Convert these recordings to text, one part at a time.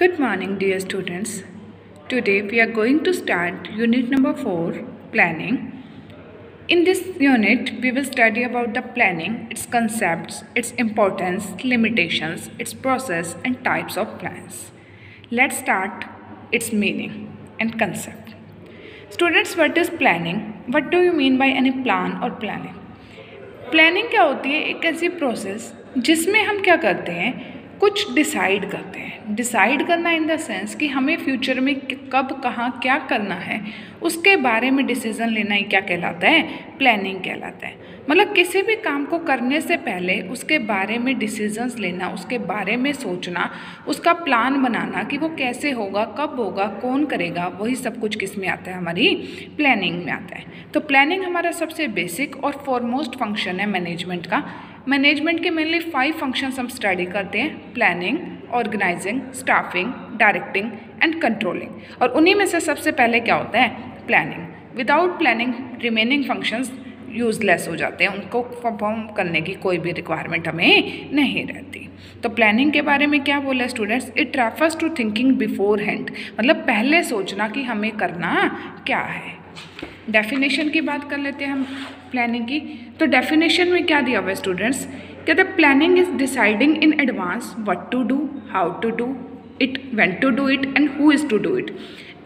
Good morning, dear students. Today we are going to start unit number 4 planning. In this unit, we will study about the planning, its concepts, its importance, limitations, its process, and types of plans. Let's start its meaning and concept. Students, what is planning? What do you mean by any plan or planning? Planning क्या होती है एक ऐसी process जिसमें हम क्या करते हैं कुछ डिसाइड करते हैं। डिसाइड करना इन द सेंस कि हमें फ्यूचर में कब, कहाँ, क्या करना है, उसके बारे में डिसीज़न लेना ही क्या कहलाता है? प्लानिंग कहलाता है। मतलब किसी भी काम को करने से पहले उसके बारे में डिसीजंस लेना, उसके बारे में सोचना, उसका प्लान बनाना कि वो कैसे होगा, कब होगा, कौन करेगा, वही सब कुछ किसमें आता है? हमारी प्लानिंग में आता है। तो प्लानिंग हमारा सबसे बेसिक और फॉरमोस्ट फ़ंक्शन है मैनेजमेंट का। मैनेजमेंट के मेनली फाइव फ़ंक्शंस हम स्टडी करते हैं planning organising staffing directing and controlling और उन्हीं में से सबसे पहले क्या होता है? Planning without planning remaining functions useless हो जाते हैं। उनको परफॉर्म करने की कोई भी रिक्वायरमेंट हमें नहीं रहती। तो प्लानिंग के बारे में क्या बोला students it refers to thinking beforehand मतलब पहले सोचना कि हमें करना क्या है। डेफिनेशन की बात कर लेते हैं हम प्लानिंग की। तो डेफिनेशन में क्या दिया हुआ है स्टूडेंट्स कहते हैं planning is deciding in advance what to do how to do it when to do it and who is to do it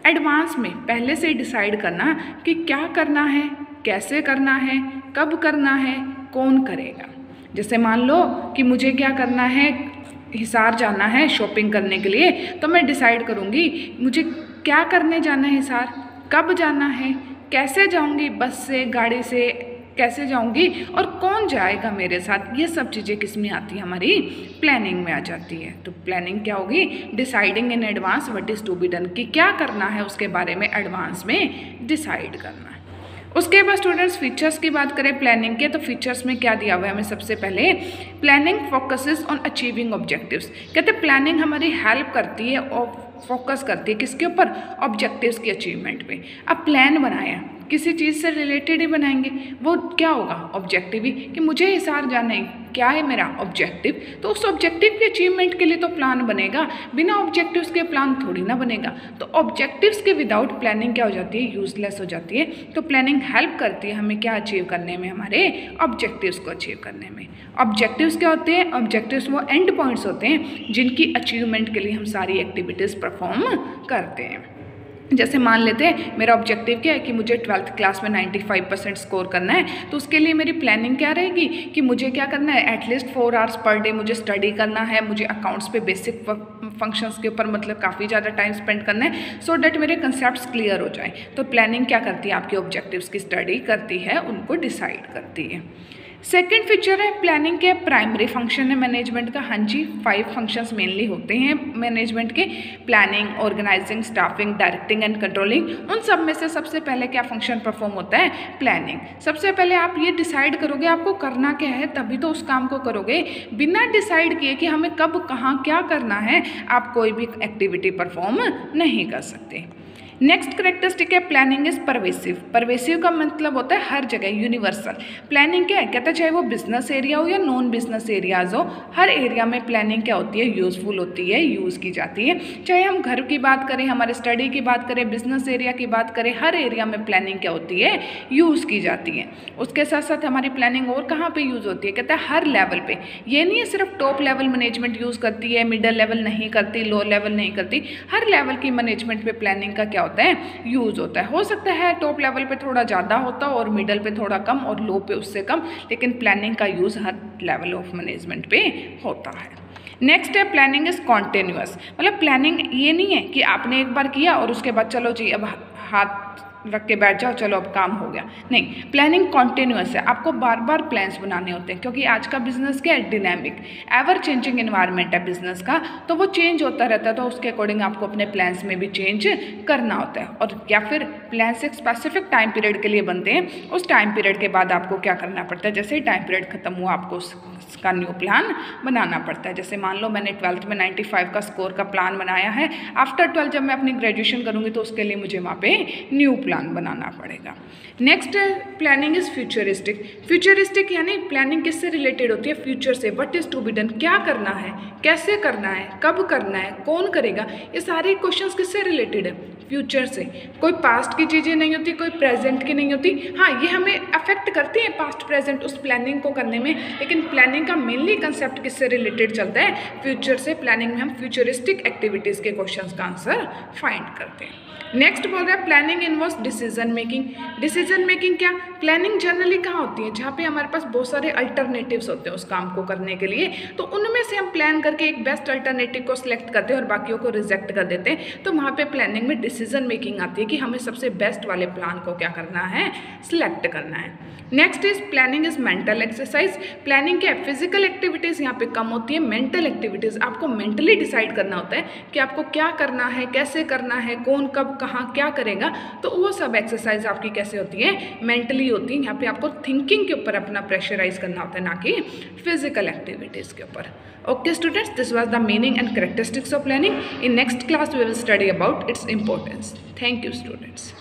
advance में पहले से डिसाइड करना कि क्या करना है, कैसे करना है, कब करना है, कौन करेगा। जैसे मान लो कि मुझे क्या करना है, हिसार जाना है शॉपिंग करने के लिए तो मैं डिसाइड करूँगी, मुझे क्या करने जाना है हिसार, कब जाना है कैसे जाऊँगी बस से, गाड़ी से, कैसे जाऊँगी और कौन जाएगा मेरे साथ? ये सब चीज़ें किसमें आती है हमारी? प्लानिंग में आ जाती है। तो प्लानिंग क्या होगी? Deciding in advance what is to be done कि क्या करना है उसके बारे में एडवांस में डिसाइड करना उसके बाद स्टूडेंट्स फीचर्स की बात करें प्लानिंग के तो फीचर्स में क्या दिया हुआ है हमें सबसे पहले? Planning focuses on achieving objectives कहते प्लानिंग हमारी हेल्प करती है और फोकस करती है किसके ऊपर? ऑब्जेक्टिव्स की अचीवमेंट पे। अब प्लान बनाया। किसी चीज़ से रिलेटेड ही बनाएँगे। वो क्या होगा? ऑब्जेक्टिव ही। कि मुझे हिसार जाना है। क्या है मेरा ऑब्जेक्टिव तो उस ऑब्जेक्टिव के अचीवमेंट के लिए तो प्लान बनेगा। बिना ऑब्जेक्टिव्स के प्लान थोड़ी ना बनेगा। तो ऑब्जेक्टिव्स के विदाउट प्लानिंग क्या हो जाती है? यूजलेस हो जाती है। तो प्लानिंग हेल्प करती है हमें क्या अचीव करने में? हमारे ऑब्जेक्टिव्स को अचीव करने में। ऑब्जेक्टिव्स क्या होते हैं? ऑब्जेक्टिव्स वो एंड पॉइंट्स होते हैं जिनकी अचीवमेंट के लिए हम सारी एक्टिविटीज़ परफॉर्म करते हैं। जैसे मान लेते हैं, मेरा ऑब्जेक्टिव क्या है कि मुझे ट्वेल्थ क्लास में 95 परसेंट स्कोर करना है तो उसके लिए मेरी प्लानिंग क्या रहेगी कि मुझे क्या करना है? At least four hours per day मुझे स्टडी करना है, मुझे अकाउंट्स पे बेसिक फ़ंक्शंस के ऊपर मतलब काफ़ी ज़्यादा टाइम स्पेंड करना है सो so डैट मेरे कंसेप्ट क्लियर हो जाए। तो प्लानिंग क्या करती है? आपके ऑब्जेक्टिव्स की स्टडी करती है, उनको डिसाइड करती है। सेकेंड फीचर है प्लानिंग के प्राइमरी फ़ंक्शन है मैनेजमेंट का। हाँ जी फाइव फ़ंक्शंस मेनली होते हैं मैनेजमेंट के। Planning organising staffing directing and controlling उन सब में से सबसे पहले क्या फ़ंक्शन परफॉर्म होता है? प्लानिंग सबसे पहले आप ये डिसाइड करोगे आपको करना क्या है, तभी तो उस काम को करोगे। बिना डिसाइड किए कि हमें कब, कहाँ, क्या करना है, आप कोई भी एक्टिविटी परफॉर्म नहीं कर सकते। नेक्स्ट करेक्टरिस्टिक है प्लानिंग इज़ परवेसिव परवेसिव का मतलब होता है हर जगह यूनिवर्सल प्लानिंग क्या है? कहते है चाहे वो बिज़नेस एरिया हो या नॉन बिज़नेस एरियाज़ हो, हर एरिया में प्लानिंग क्या होती है? यूज़फुल होती है यूज़ की जाती है. चाहे हम घर की बात करें, हमारे स्टडी की बात करें बिज़नेस एरिया की बात करें, हर एरिया में प्लानिंग क्या होती है? यूज़ की जाती है. उसके साथ साथ हमारी प्लानिंग और कहाँ पर यूज़ होती है? कहता है हर लेवल पर ये नहीं है सिर्फ़ टॉप लेवल मैनेजमेंट यूज़ करती है मिडल लेवल नहीं करती लो लेवल नहीं करती. हर लेवल की मैनेजमेंट पे प्लानिंग का क्या होता है? यूज़ होता है। हो सकता है टॉप लेवल पे थोड़ा ज़्यादा होता और मिडल पे थोड़ा कम और लो पे उससे कम, लेकिन प्लानिंग का यूज़ हर लेवल ऑफ़ मैनेजमेंट पे होता है। नेक्स्ट है प्लानिंग इज़ कॉन्टिन्यूस मतलब प्लानिंग ये नहीं है कि आपने एक बार किया और उसके बाद चलो जी, अब हाथ रख के बैठ जाओ, चलो अब काम हो गया। नहीं प्लानिंग कॉन्टिन्यूस है। आपको बार बार प्लान्स बनाने होते हैं, क्योंकि आज का बिज़नेस क्या है? डिनामिक एवर चेंजिंग इन्वायरमेंट है बिज़नेस का। तो वो चेंज होता रहता है तो उसके अकॉर्डिंग आपको अपने प्लान्स में भी चेंज करना होता है। और, या फिर प्लान्स एक स्पेसिफिक टाइम पीरियड के लिए बनते हैं। उस टाइम पीरियड के बाद आपको क्या करना पड़ता है? जैसे ही टाइम पीरियड खत्म हुआ, आपको उसका न्यू प्लान बनाना पड़ता है। जैसे मान लो, मैंने ट्वेल्थ में नाइन्टी का स्कोर का प्लान बनाया है। आफ्टर ट्वेल्थ जब मैं अपनी ग्रेजुएशन करूँगी तो उसके लिए मुझे वहाँ पे न्यू प्लान बनाना पड़ेगा। Next planning is futuristic futuristic यानी प्लानिंग किससे रिलेटेड होती है? फ्यूचर से। What is to be done क्या करना है? कैसे करना है? कब करना है? कौन करेगा? ये सारे क्वेश्चन किससे रिलेटेड है? फ्यूचर से। कोई पास्ट की चीज़ें नहीं होती, कोई प्रेजेंट की नहीं होती। हाँ ये हमें अफेक्ट करती है पास्ट प्रेजेंट उस प्लानिंग को करने में, लेकिन प्लानिंग का मेनली कंसेप्ट किससे रिलेटेड चलता है? फ्यूचर से प्लानिंग में हम फ्यूचरिस्टिक एक्टिविटीज़ के क्वेश्चन का आंसर फाइंड करते हैं। नेक्स्ट बोल रहा है planning involve decision making decision making क्या? प्लानिंग जनरली कहाँ होती है? जहाँ पे हमारे पास बहुत सारे अल्टरनेटिव्स होते हैं उस काम को करने के लिए। तो उनमें से हम प्लान करके एक बेस्ट अल्टरनेटिव को सिलेक्ट करते हैं और बाकियों को रिजेक्ट कर देते हैं। तो वहाँ पे प्लानिंग में डिसीज़न मेकिंग आती है कि हमें सबसे बेस्ट वाले प्लान को क्या करना है? सिलेक्ट करना है। Next is planning is mental exercise planning क्या है फ़िज़िकल एक्टिविटीज़ यहाँ पे कम होती है। मेंटल एक्टिविटीज़ आपको मेंटली डिसाइड करना होता है कि आपको क्या करना है, कैसे करना है, कौन कब, कहाँ, क्या करेगा। तो वो सब एक्सरसाइज आपकी कैसे होती है? मेंटली होती है। यहाँ पे आपको थिंकिंग के ऊपर अपना प्रेशराइज करना होता है, ना कि फ़िज़िकल एक्टिविटीज़ के ऊपर। Okay students this was the meaning and characteristics of planning in next class we will study about its importance thank you students